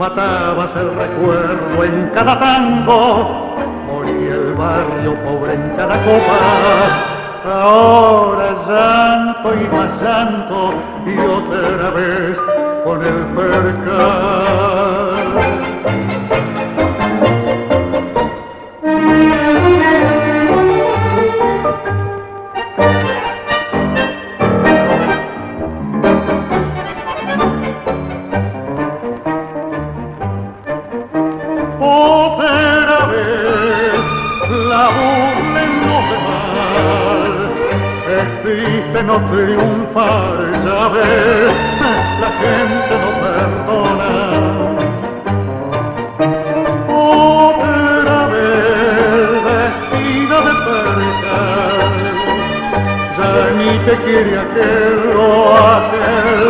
Matabas el recuerdo en cada tango, moría el barrio pobre en cada copa. Ahora llanto y más llanto y otra vez con el percal. No triunfar, ya ves, la gente no perdona. Otra vez vestida de percal, ya ni te quiere aquel o aquel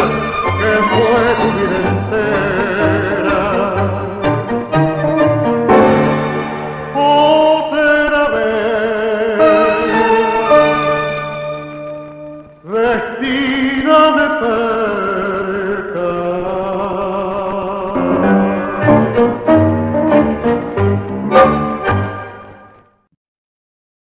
que fue tu vida. Papa.